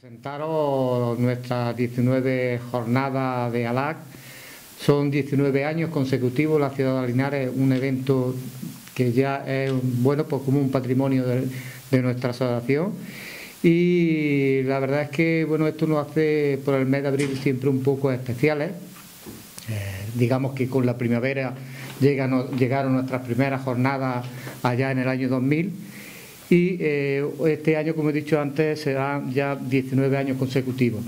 Presentaros nuestras 19 jornadas de ALAC. Son 19 años consecutivos la ciudad de Linares, un evento que ya es bueno pues como un patrimonio de, nuestra asociación. Y la verdad es que bueno esto nos hace por el mes de abril siempre un poco especiales. Eh, digamos que con la primavera llegaron nuestras primeras jornadas allá en el año 2000 y eh, este año, como he dicho antes, serán ya 19 años consecutivos.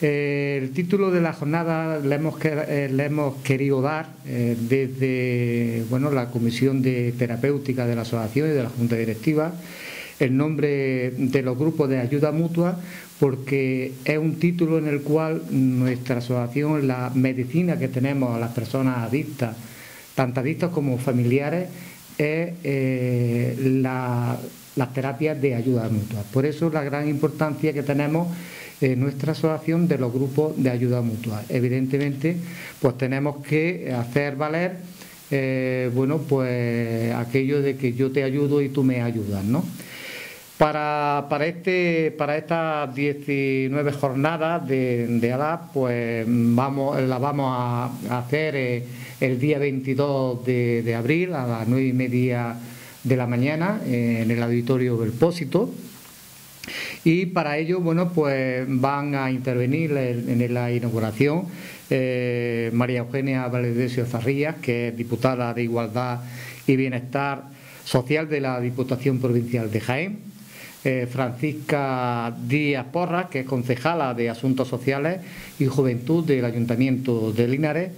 Eh, el título de la jornada le hemos, eh, querido dar desde bueno, la Comisión de Terapéutica de la Asociación y de la Junta Directiva, el nombre de los grupos de ayuda mutua, porque es un título en el cual nuestra asociación, la medicina que tenemos a las personas adictas, tanto adictos como familiares, es eh, la, las terapias de ayuda mutua. Por eso la gran importancia que tenemos en nuestra asociación de los grupos de ayuda mutua. Evidentemente, pues tenemos que hacer valer, eh, bueno, pues aquello de que yo te ayudo y tú me ayudas, ¿no? Para, para, este, para estas 19 jornadas de, de pues vamos, las vamos a, hacer eh, el día 22 de, abril a las 9 y media de la mañana eh, en el auditorio Belpósito. Y para ello, bueno, pues van a intervenir en, la inauguración eh, María Eugenia Valedesio Zarrías, que es diputada de Igualdad y Bienestar Social de la Diputación Provincial de Jaén eh, Francisca Díaz Porras, que es concejala de Asuntos Sociales y Juventud del Ayuntamiento de Linares,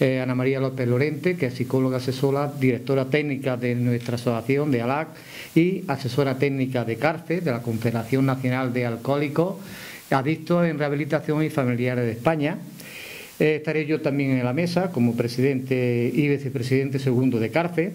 eh, Ana María López Lorente, que es psicóloga asesora, directora técnica de nuestra asociación de ALAC y asesora técnica de CARCE, de la Confederación Nacional de Alcohólicos, Adictos en Rehabilitación y Familiares de España. Eh, estaré yo también en la mesa como presidente y vicepresidente segundo de CARCE.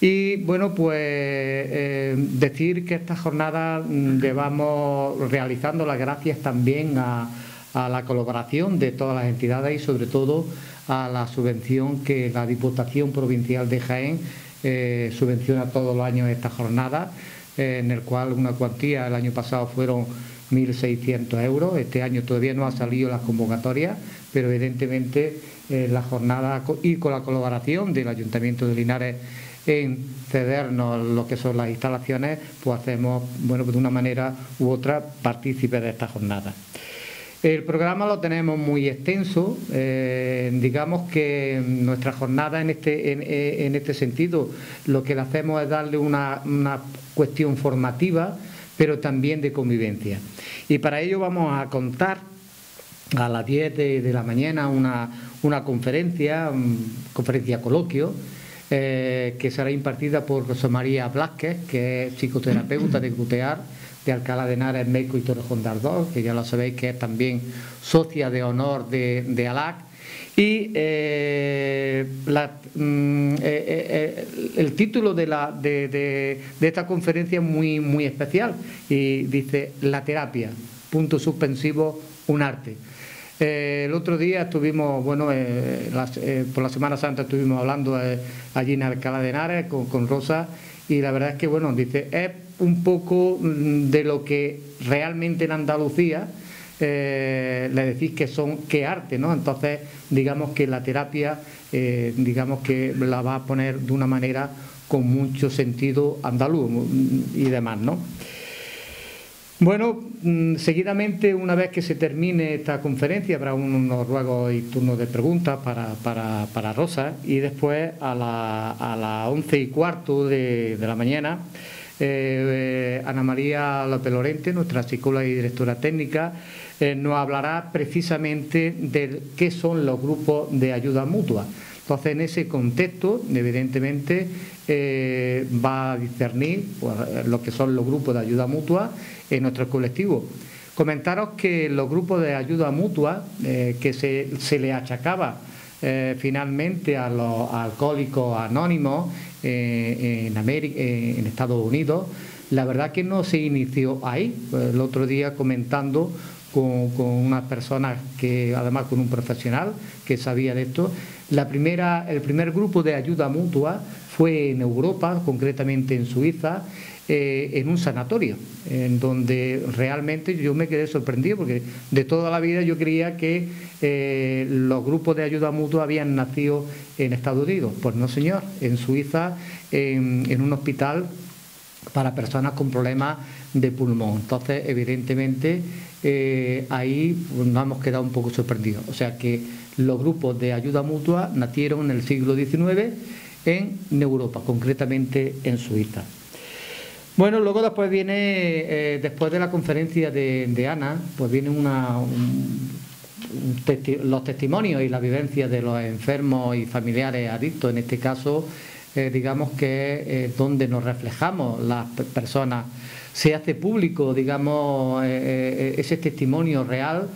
Y bueno, pues eh, decir que esta jornada mm, llevamos realizando las gracias también a, la colaboración de todas las entidades y sobre todo a la subvención que la Diputación Provincial de Jaén eh, subvenciona todos los años esta jornada, eh, en el cual una cuantía el año pasado fueron 1.600 euros, este año todavía no ha salido las convocatorias, pero evidentemente la jornada y con la colaboración del Ayuntamiento de Linares en cedernos lo que son las instalaciones, pues hacemos, bueno, pues de una manera u otra partícipe de esta jornada. El programa lo tenemos muy extenso, eh, digamos que nuestra jornada en este, en, este sentido lo que le hacemos es darle una, cuestión formativa, pero también de convivencia. Y para ello vamos a contar a las 10 de, la mañana una, una conferencia, conferencia coloquio, eh, que será impartida por Rosa María Blasquez, que es psicoterapeuta de Gutear, de Alcalá de Henares, México y Torrejón de que ya lo sabéis que es también socia de honor de, ALAC. Y eh, mm, eh, el título de, la, de, esta conferencia es muy, muy especial y dice La terapia, punto suspensivo, un arte. Eh, el otro día estuvimos, bueno, eh, eh, por la Semana Santa estuvimos hablando allí en Alcalá de Henares con, Rosa y la verdad es que, bueno, dice, es un poco mm, de lo que realmente en Andalucía le decís que son, qué arte, ¿no? Entonces, digamos que la terapia, digamos que la va a poner de una manera con mucho sentido andaluz mm, y demás, ¿no? Bueno, mm, seguidamente, una vez que se termine esta conferencia, habrá unos ruegos y turnos de preguntas para, Rosa y después a, las once y cuarto de, la mañana, eh, Ana María López Lorente, nuestra psicóloga y directora técnica, eh, nos hablará precisamente de qué son los grupos de ayuda mutua. Entonces, en ese contexto, evidentemente, eh, va a discernir pues, lo que son los grupos de ayuda mutua en nuestro colectivo. Comentaros que los grupos de ayuda mutua eh, que se, le achacaba eh, finalmente a los alcohólicos anónimos en, América, en Estados Unidos, la verdad que no se inició ahí. El otro día comentando con, con unas personas que, además con un profesional que sabía de esto, la primera, el primer grupo de ayuda mutua fue en Europa, concretamente en Suiza, eh, en un sanatorio, en donde realmente yo me quedé sorprendido porque de toda la vida yo creía que eh, los grupos de ayuda mutua habían nacido en Estados Unidos. Pues no, señor, en Suiza, en, un hospital para personas con problemas de pulmón. Entonces, evidentemente, eh, ahí nos hemos quedado un poco sorprendidos. O sea que los grupos de ayuda mutua nacieron en el siglo XIX en Europa, concretamente en Suiza. Bueno, luego después viene, eh, después de la conferencia de, Ana, pues vienen una, los testimonios y la vivencia de los enfermos y familiares adictos, en este caso, eh, digamos que es donde nos reflejamos las personas. Se hace público, digamos, eh, ese testimonio real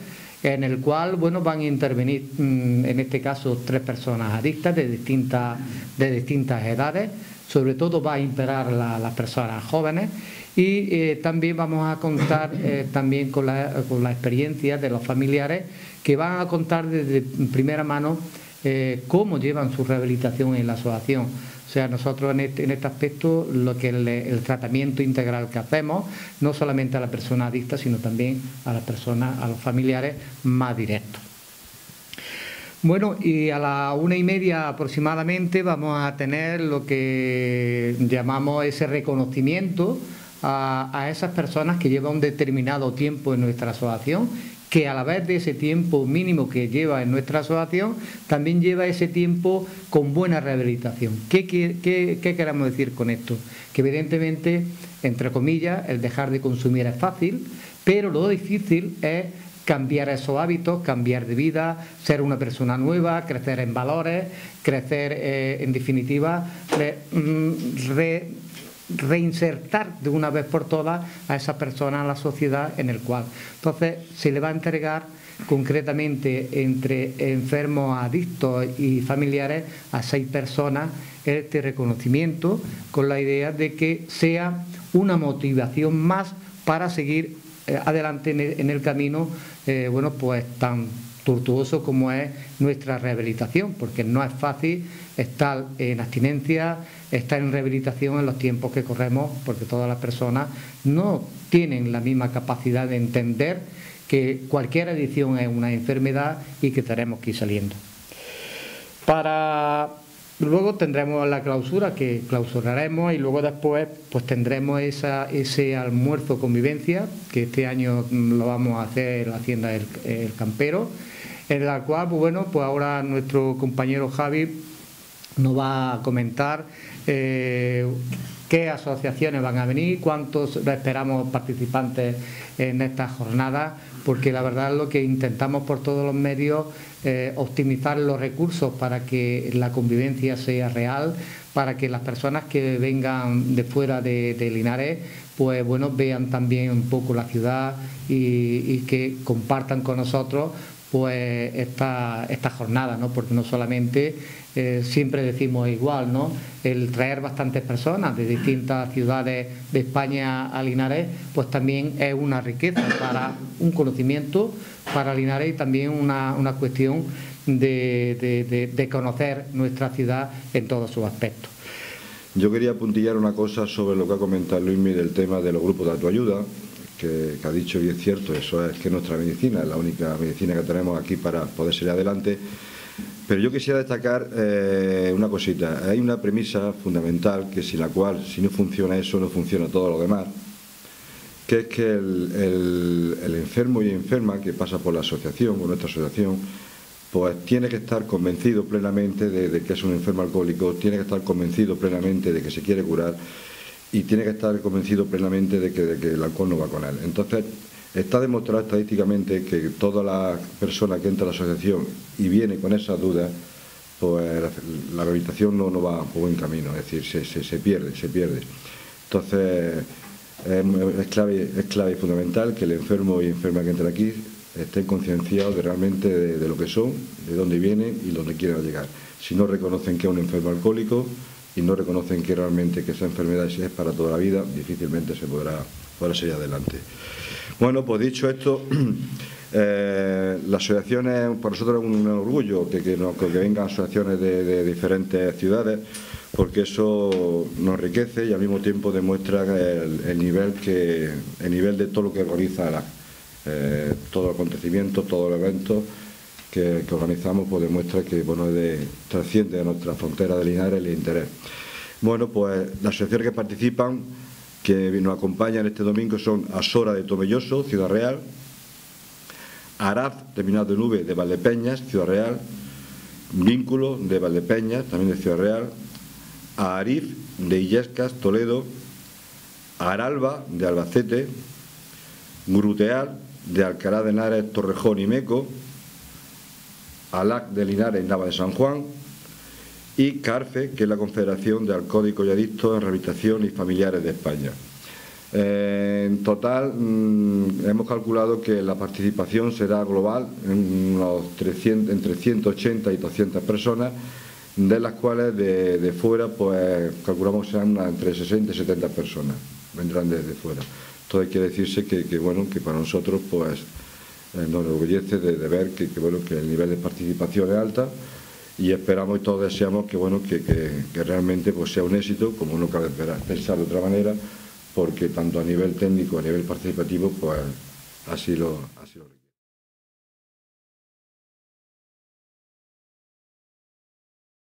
en el cual bueno van a intervenir mm, en este caso tres personas adictas de distintas de distintas edades sobre todo va a imperar las personas jóvenes y eh, también vamos a contar eh, también con la, experiencia de los familiares que van a contar desde primera mano eh, cómo llevan su rehabilitación en la asociación. O sea, nosotros en este, este aspecto, lo que el, tratamiento integral que hacemos, no solamente a la persona adicta, sino también a las personas, a los familiares más directos. Bueno, y a la una y media aproximadamente vamos a tener lo que llamamos ese reconocimiento a, esas personas que llevan un determinado tiempo en nuestra asociación que a la vez de ese tiempo mínimo que lleva en nuestra asociación, también lleva ese tiempo con buena rehabilitación. ¿Qué, queremos decir con esto? Que evidentemente, entre comillas, el dejar de consumir es fácil, pero lo difícil es cambiar esos hábitos, cambiar de vida, ser una persona nueva, crecer en valores, crecer eh, en definitiva, mm, reinsertar de una vez por todas a esa persona en la sociedad en el cual. Entonces se le va a entregar concretamente entre enfermos, adictos y familiares a seis personas este reconocimiento con la idea de que sea una motivación más para seguir eh, adelante en el, camino, eh, bueno, pues tan tortuoso como es nuestra rehabilitación, porque no es fácil estar en abstinencia, estar en rehabilitación en los tiempos que corremos, porque todas las personas no tienen la misma capacidad de entender que cualquier adicción es una enfermedad y que tenemos que ir saliendo. Para Luego tendremos la clausura que clausuraremos y luego después pues tendremos ese almuerzo convivencia que este año lo vamos a hacer en la Hacienda del Campero, en la cual pues bueno pues ahora nuestro compañero Javi nos va a comentar eh, qué asociaciones van a venir, cuántos esperamos participantes en esta jornada, porque la verdad es lo que intentamos por todos los medios eh, optimizar los recursos para que la convivencia sea real, para que las personas que vengan de fuera de, Linares pues bueno vean también un poco la ciudad y que compartan con nosotros pues esta, esta jornada, ¿no? porque no solamente eh, siempre decimos igual, ¿no? el traer bastantes personas de distintas ciudades de España a Linares, pues también es una riqueza para un conocimiento para Linares y también una, cuestión de, de conocer nuestra ciudad en todos sus aspectos. Yo quería apuntillar una cosa sobre lo que ha comentado Luismi del tema de los grupos de autoayuda que, ha dicho y es cierto, eso es que nuestra medicina es la única medicina que tenemos aquí para poder salir adelante. Pero yo quisiera destacar eh, una cosita. Hay una premisa fundamental que sin la cual, si no funciona eso, no funciona todo lo demás, que es que el, enfermo y enferma que pasa por la asociación, por nuestra asociación, pues tiene que estar convencido plenamente de, que es un enfermo alcohólico, tiene que estar convencido plenamente de que se quiere curar y tiene que estar convencido plenamente de que, el alcohol no va con él. Entonces, está demostrado estadísticamente que toda la persona que entra a la asociación y viene con esas dudas, pues la, rehabilitación no, no, va por buen camino, es decir, se, pierde, se pierde. Entonces, es, clave, es clave y fundamental que el enfermo y enferma que entra aquí estén concienciados de realmente de, de, lo que son, de dónde vienen y dónde quieren llegar. Si no reconocen que es un enfermo alcohólico, y no reconocen que realmente que esa enfermedad es para toda la vida, difícilmente se podrá, podrá seguir adelante. Bueno, pues dicho esto, eh, las asociaciones, para nosotros es un orgullo que, que, vengan asociaciones de, diferentes ciudades, porque eso nos enriquece y al mismo tiempo demuestra el, nivel que el nivel de todo lo que organiza eh, todo el acontecimiento, todo el evento que, organizamos, pues demuestra que bueno de, trasciende a nuestra frontera de Linares el interés. Bueno, pues las asociaciones que participan, que nos acompañan este domingo son Asora de Tomelloso, Ciudad Real, Araz, terminado en V, de Valdepeñas, Ciudad Real, Vínculo, de Valdepeñas, también de Ciudad Real, Arif, de Illescas, Toledo, Aralba, de Albacete, Gruteal, de Alcalá de Henares, Torrejón y Meco, ALAC de Linares, Nava de San Juan, y CARFE, que es la Confederación de Alcohólicos y Adictos en Rehabilitación y Familiares de España. Eh, en total, mm, hemos calculado que la participación será global en unos 300, entre 180 y 200 personas, de las cuales de, fuera, pues calculamos serán entre 60 y 70 personas, vendrán desde fuera. Todo quiere decirse que, bueno, que para nosotros, pues, nos enorgullece de, ver que, bueno, que el nivel de participación es alta y esperamos y todos deseamos que, bueno, que, realmente pues, sea un éxito, como no cabe pensar de otra manera, porque tanto a nivel técnico, a nivel participativo, pues así lo, así lo